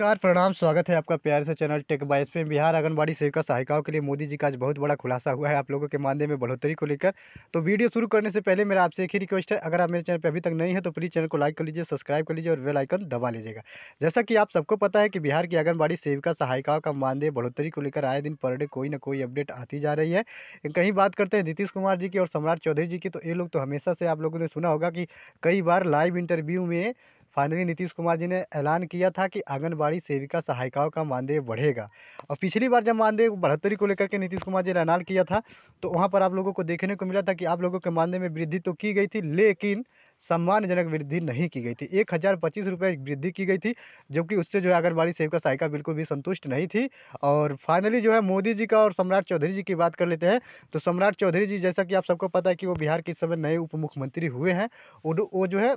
नमस्कार, प्रणाम, स्वागत है आपका प्यार से चैनल टेक बाइस पे बिहार आंगनबाड़ी सेविका सहायिकाओं के लिए मोदी जी का आज बहुत बड़ा खुलासा हुआ है आप लोगों के मानदेय में बढ़ोतरी को लेकर। तो वीडियो शुरू करने से पहले मेरा आपसे एक ही रिक्वेस्ट है, अगर आप मेरे चैनल पर अभी तक नहीं है तो प्लीज़ चैनल को लाइक कर लीजिए सब्सक्राइब कर लीजिए और वेल आइकन दबा लीजिएगा। जैसा कि आप सबको पता है कि बिहार की आंगनबाड़ी सेविका सहायिकाओं का मानदेय बढ़ोतरी को लेकर आए दिन पर डे कोई ना कोई अपडेट आती जा रही है। कहीं बात करते हैं नीतीश कुमार जी की और सम्राट चौधरी जी की तो ये लोग तो हमेशा से आप लोगों ने सुना होगा कि कई बार लाइव इंटरव्यू में फाइनली नीतीश कुमार जी ने ऐलान किया था कि आंगनबाड़ी सेविका सहायिकाओं का मानदेय बढ़ेगा। और पिछली बार जब मानदेय बढ़ोतरी को लेकर के नीतीश कुमार जी ने ऐलान किया था तो वहाँ पर आप लोगों को देखने को मिला था कि आप लोगों के मानदेय में वृद्धि तो की गई थी, लेकिन सम्मानजनक वृद्धि नहीं की गई थी। एक हज़ार पच्चीस रुपये वृद्धि की गई थी जबकि उससे जो है आंगनबाड़ी सेविका सहायिका बिल्कुल भी संतुष्ट नहीं थी। और फाइनली जो है मोदी जी का और सम्राट चौधरी जी की बात कर लेते हैं तो सम्राट चौधरी जी, जैसा कि आप सबको पता है कि वो बिहार के समय नए उप मुख्यमंत्री हुए हैं वो जो है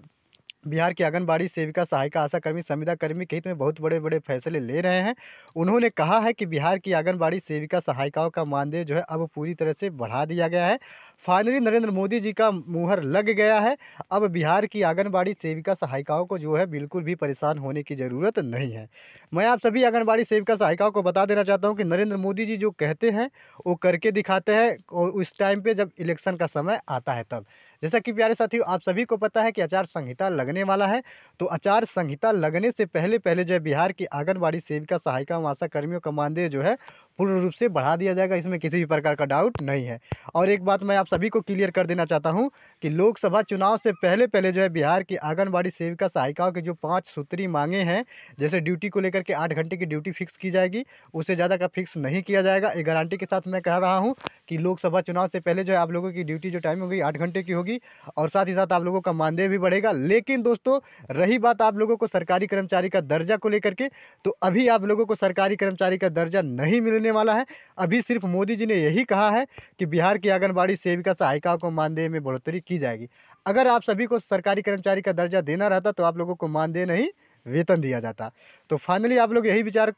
बिहार की आंगनबाड़ी सेविका, सहायिका आशा कर्मी संविदा कर्मी के हित में बहुत बड़े बड़े फैसले ले रहे हैं। उन्होंने कहा है कि बिहार की आंगनबाड़ी सेविका, सहायिकाओं का मानदेय जो है अब पूरी तरह से बढ़ा दिया गया है। फाइनली नरेंद्र मोदी जी का मुहर लग गया है। अब बिहार की आंगनबाड़ी सेविका सहायिकाओं को जो है बिल्कुल भी परेशान होने की ज़रूरत नहीं है। मैं आप सभी आंगनबाड़ी सेविका सहायिकाओं को बता देना चाहता हूँ कि नरेंद्र मोदी जी जो कहते हैं, वो करके दिखाते हैं और उस टाइम पे जब इलेक्शन का समय आता है तब। जैसा कि प्यारे साथियों, आप सभी को पता है कि आचार संहिता लगने वाला है। तो आचार संहिता लगने से पहले पहले जो है बिहार की आंगनबाड़ी सेविका सहायिका आशा कर्मियों का मानदेय जो है, पूर्ण रूप से बढ़ा दिया जाएगा। इसमें किसी भी प्रकार का डाउट नहीं है। और एक बात मैं आप सभी को क्लियर कर देना चाहता हूँ कि लोकसभा चुनाव से पहले पहले जो है बिहार की आंगनबाड़ी सेविका सहायिकाओं की जो पाँच सूत्री मांगे हैं, जैसे ड्यूटी को लेकर के आठ घंटे की ड्यूटी फिक्स की जाएगी उससे ज़्यादा का फिक्स नहीं किया जाएगा। एक गारंटी के साथ मैं कह रहा हूँ कि लोकसभा चुनाव से पहले जो है आप लोगों की ड्यूटी जो टाइम होगी आठ घंटे की होगी और साथ ही साथ आप लोगों का मानदेय भी बढ़ेगा। लेकिन दोस्तों, रही बात आप लोगों को सरकारी कर्मचारी का दर्जा को लेकर के तो अभी आप लोगों को सरकारी कर्मचारी का दर्जा नहीं मिलने वाला है। अभी सिर्फ़ मोदी जी ने यही कहा है कि बिहार की आंगनबाड़ी सेविका सहायिकाओं को मानदेय में बढ़ोतरी की जाएगी। अगर आप सभी को सरकारी कर्मचारी का दर्जा देना रहता तो आप लोगों को मानदेय नहीं, वेतन दिया जाता। तो फाइनली आप लोग यही विचार,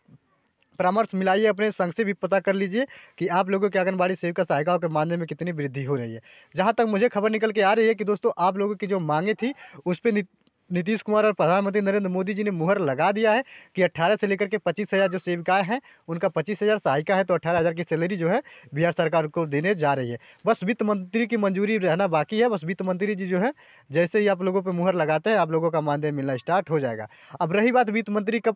परामर्श मिलाइए अपने संघ से भी पता कर लीजिए कि आप लोगों के आंगनबाड़ी सेविका सहायिकाओं के मानदेय में कितनी वृद्धि हो रही है। जहाँ तक मुझे खबर निकल के आ रही है कि दोस्तों, आप लोगों की जो मांगे थी, उस पर नीतीश कुमार और प्रधानमंत्री नरेंद्र मोदी जी ने मुहर लगा दिया है कि 18 से लेकर के पच्चीस हज़ार जो सेविकाएँ हैं, उनका पच्चीस हज़ार सहायिका है तो अठारह हज़ार की सैलरी जो है बिहार सरकार को देने जा रही है। बस वित्त मंत्री की मंजूरी रहना बाकी है, बस वित्त मंत्री जी जो है, जैसे ही आप लोगों पर मुहर लगाते हैं, आप लोगों का मानदेय मिलना स्टार्ट हो जाएगा। अब रही बात वित्त मंत्री कब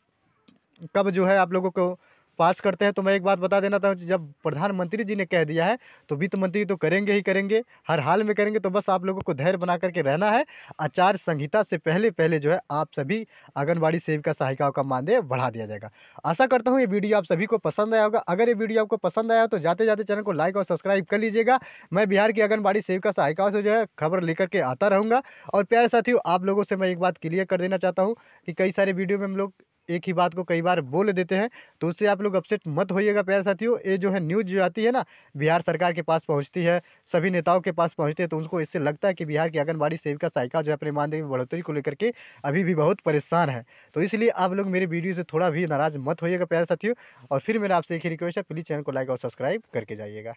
कब जो है आप लोगों को पास करते हैं तो मैं एक बात बता देना था जब प्रधानमंत्री जी ने कह दिया है तो वित्त मंत्री तो करेंगे ही करेंगे, हर हाल में करेंगे तो बस आप लोगों को धैर्य बना करके रहना है। आचार संहिता से पहले पहले जो है, आप सभी आंगनबाड़ी सेविका सहायिकाओं का मानदेय बढ़ा दिया जाएगा। आशा करता हूँ ये वीडियो आप सभी को पसंद आया होगा। अगर ये वीडियो आपको पसंद आया तो जाते जाते चैनल को लाइक और सब्सक्राइब कर लीजिएगा। मैं बिहार की आंगनबाड़ी सेविका सहायिकाओं से जो है, खबर लेकर के आता रहूँगा। और प्यारे साथियों, आप लोगों से मैं एक बात क्लियर कर देना चाहता हूँ कि कई सारे वीडियो में हम लोग एक ही बात को कई बार बोल देते हैं तो उससे आप लोग अपसेट मत होइएगा प्यारे साथियों। ये जो है न्यूज़ जो आती है ना, बिहार सरकार के पास पहुँचती है, सभी नेताओं के पास पहुँचती है तो उनको इससे लगता है कि बिहार की आंगनबाड़ी सेविका सहायिका जो है अपने मानदेय में बढ़ोतरी को लेकर के अभी भी बहुत परेशान है। तो इसलिए आप लोग मेरे वीडियो से थोड़ा भी नाराज़ मत होइएगा प्यारे साथियों, और फिर मेरा आपसे एक ही रिक्वेस्ट है प्लीज़ चैनल को लाइक और सब्सक्राइब करके जाइएगा।